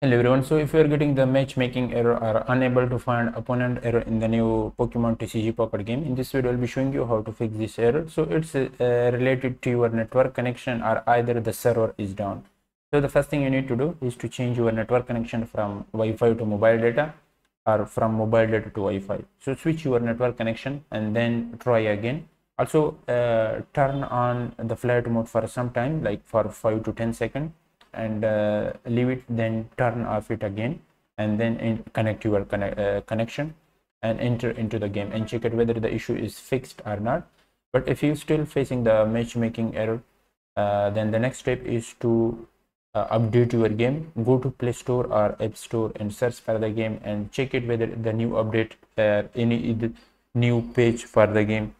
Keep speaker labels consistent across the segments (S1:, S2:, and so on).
S1: Hello everyone, so if you are getting the matchmaking error or unable to find opponent error in the new Pokemon TCG Pocket game, in this video I'll be showing you how to fix this error. So it's uh, related to your network connection or either the server is down. So the first thing you need to do is to change your network connection from Wi-Fi to mobile data or from mobile data to Wi-Fi. So switch your network connection and then try again. Also uh, turn on the flight mode for some time like for 5 to 10 seconds and uh, leave it then turn off it again and then in, connect your connect, uh, connection and enter into the game and check it whether the issue is fixed or not. But if you're still facing the matchmaking error uh, then the next step is to uh, update your game. Go to play store or app store and search for the game and check it whether the new update uh, any new page for the game.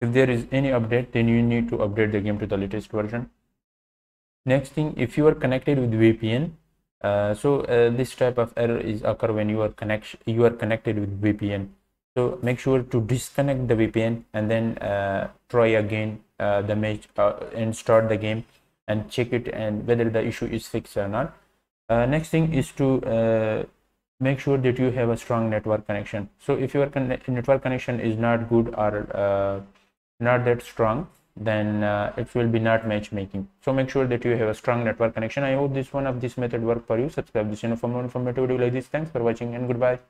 S1: If there is any update then you need to update the game to the latest version next thing if you are connected with vpn uh, so uh, this type of error is occur when you are connection you are connected with vpn so make sure to disconnect the vpn and then uh, try again uh, the match uh, and start the game and check it and whether the issue is fixed or not. Uh, next thing is to make sure that you have a strong network connection. So if your con network connection is not good or not that strong then uh, it will be not matchmaking. So make sure that you have a strong network connection. I hope this one of this method work for you. Subscribe this channel for more informative video like this. Thanks for watching and goodbye